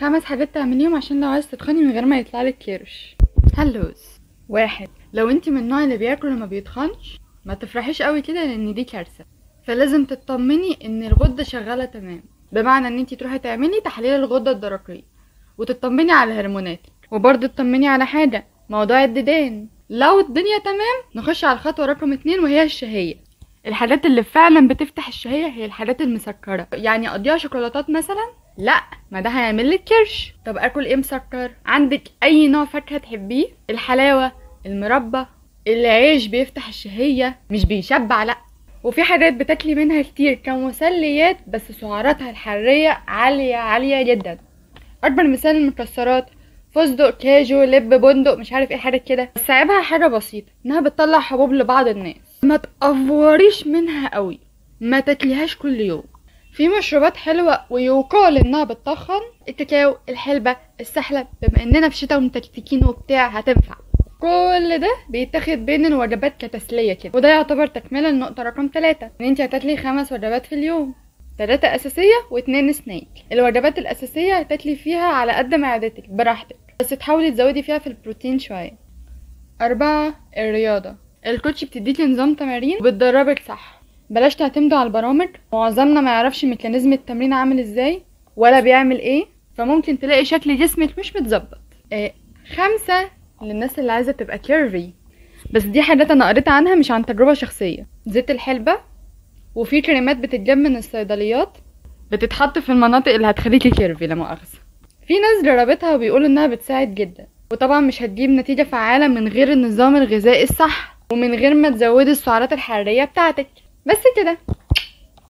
خمس حاجات تعمليهم عشان لو عايز تتخني من غير ما يطلعلك كرش هلوز واحد لو انت من النوع اللي بياكل وما بيتخنش ما تفرحيش قوي كده لأن دي كارثة. فلازم تطمني إن الغدة شغالة تمام. بمعنى إن انت تروحي تعملي تحليل الغدة الدرقيه وتطمني على هرموناتك. وبرضه تطمني على حاجة موضوع الديدان. لو الدنيا تمام نخش على الخطوة رقم اتنين وهي الشهية. الحاجات اللي فعلا بتفتح الشهية هي الحاجات المسكرة. يعني اقضيها شوكولاتات مثلا؟ لا ما ده هيعمل لك كرش. طب آكل إيه مسكر؟ عندك أي نوع فاكهة تحبيه؟ الحلاوة المربى العيش بيفتح الشهية مش بيشبع لا. وفي حاجات بتاكلي منها كتير كمسليات بس سعراتها الحرارية عالية عالية جدا. أكبر مثال المكسرات فستق كاجو لب بندق مش عارف إيه حاجة كده. بس عيبها حاجة بسيطة إنها بتطلع حبوب لبعض الناس. ما تقفوريش منها قوي. ما تاكليهاش كل يوم. في مشروبات حلوة ويقال انها بتطخن الكاكاو الحلبة السحلب بما إننا في شتاء ومتكتكين وبتاع هتنفع. كل ده بيتاخد بين الوجبات كتسلية كده. وده يعتبر تكملة لنقطة رقم ثلاثة إن انت هتاكلي خمس وجبات في اليوم. ثلاثة أساسية واتنين سناك الوجبات الأساسية هتاكلي فيها على قد معدتك براحتك. بس تحاولي تزودي فيها في البروتين شوية. أربعة الرياضة. الكوتش بتديكي نظام تمارين وبتدربك صح. بلاش تعتمدوا على البرامج. معظمنا ما يعرفش mechanism التمرين عامل إزاي ولا بيعمل إيه فممكن تلاقي شكل جسمك مش متظبط. آه خمسة للناس اللي عايزة تبقى curvy بس دي حاجات أنا قريت عنها مش عن تجربة شخصية. زيت الحلبة وفي كريمات بتتجاب من الصيدليات بتتحط في المناطق اللي هتخليكي curvy لا مؤاخذة. في ناس جربتها وبيقولوا إنها بتساعد جدا. وطبعا مش هتجيب نتيجة فعالة من غير النظام الغذائي الصح. ومن غير ما تزودي السعرات الحرارية بتاعتك. بس كده.